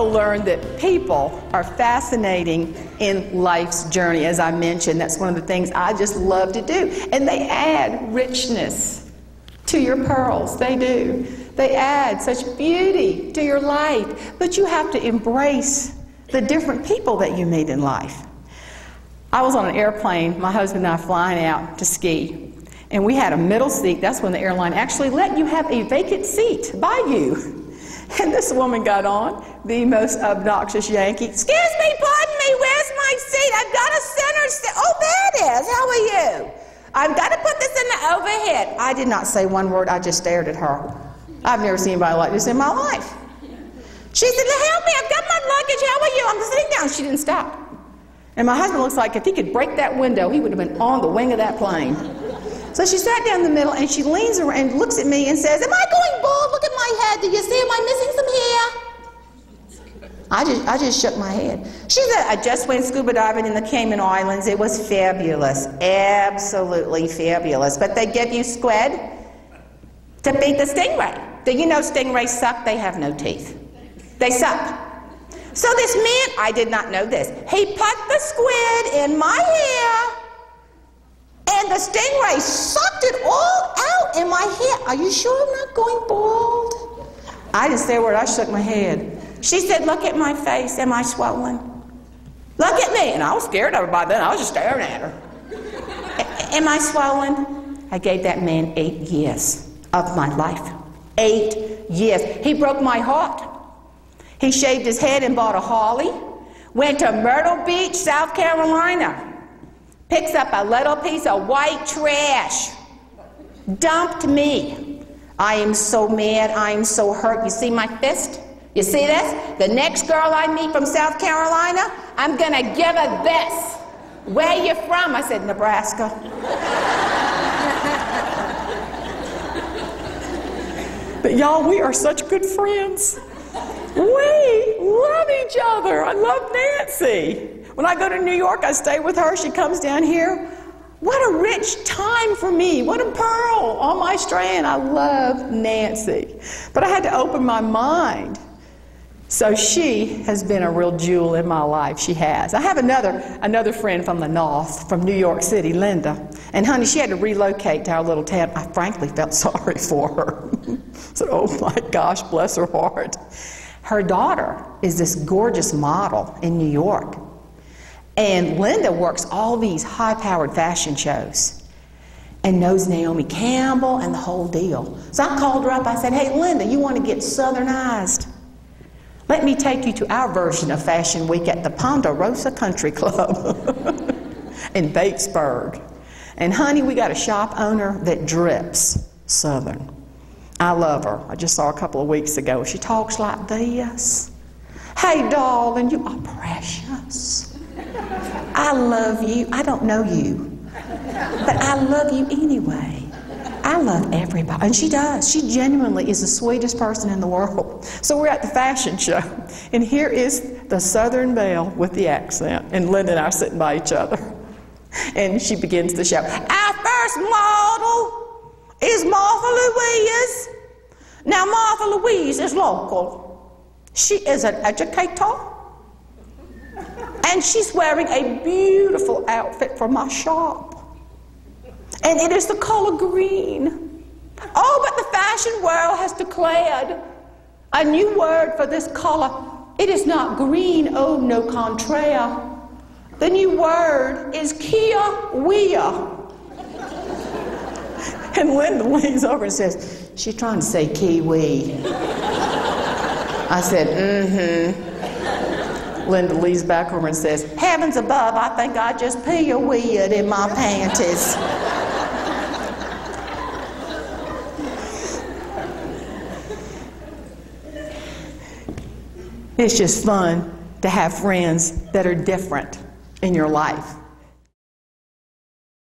learned that people are fascinating in life's journey. As I mentioned, that's one of the things I just love to do. And they add richness to your pearls. They do. They add such beauty to your life. But you have to embrace the different people that you meet in life. I was on an airplane, my husband and I flying out to ski. And we had a middle seat. That's when the airline actually let you have a vacant seat by you. And this woman got on, the most obnoxious Yankee. Excuse me, pardon me, where's my seat? I've got a center seat. Oh, there it is. How are you? I've got to put this in the overhead. I did not say one word. I just stared at her. I've never seen anybody like this in my life. She said, help me. I've got my luggage. How are you? I'm sitting down. She didn't stop. And my husband looks like if he could break that window, he would have been on the wing of that plane. So she sat down in the middle and she leans around and looks at me and says, Am I going bald? Look at my head. Do you see? Am I missing some hair? I just, I just shook my head. She said, I just went scuba diving in the Cayman Islands. It was fabulous. Absolutely fabulous. But they give you squid to beat the stingray. Do you know stingrays suck? They have no teeth. They suck. So this man, I did not know this, he put the squid in my hair and the stingray sucked it all out in my head. Are you sure I'm not going bald? I didn't say a word. I shook my head. She said, Look at my face. Am I swollen? Look at me. And I was scared of her by then. I was just staring at her. Am I swollen? I gave that man eight years of my life. Eight years. He broke my heart. He shaved his head and bought a Harley, went to Myrtle Beach, South Carolina, picks up a little piece of white trash, dumped me. I am so mad. I am so hurt. You see my fist? You see this? The next girl I meet from South Carolina, I'm going to give her this. Where you from? I said, Nebraska. but y'all, we are such good friends. We love each other. I love Nancy. When I go to New York, I stay with her. She comes down here. What a rich time for me. What a pearl on my strand. I love Nancy. But I had to open my mind. So she has been a real jewel in my life. She has. I have another, another friend from the north, from New York City, Linda. And honey, she had to relocate to our little town. I frankly felt sorry for her. I said, oh my gosh, bless her heart. Her daughter is this gorgeous model in New York. And Linda works all these high powered fashion shows and knows Naomi Campbell and the whole deal. So I called her up. I said, Hey, Linda, you want to get southernized? Let me take you to our version of Fashion Week at the Ponderosa Country Club in Batesburg. And honey, we got a shop owner that drips Southern. I love her. I just saw her a couple of weeks ago. She talks like this. Hey, darling, you are precious. I love you. I don't know you, but I love you anyway. I love everybody. And she does. She genuinely is the sweetest person in the world. So we're at the fashion show, and here is the Southern Belle with the accent, and Linda and I are sitting by each other. And she begins to shout, Our first model is Martha Louise. Now, Martha Louise is local. She is an educator and she's wearing a beautiful outfit from my shop. And it is the color green. Oh, but the fashion world has declared a new word for this color. It is not green, oh, no contraire. The new word is kiawea. And Linda leans over and says, She's trying to say kiwi. I said, Mm hmm. Linda leans back over and says, Heavens above, I think I just pee a weed in my panties. it's just fun to have friends that are different in your life.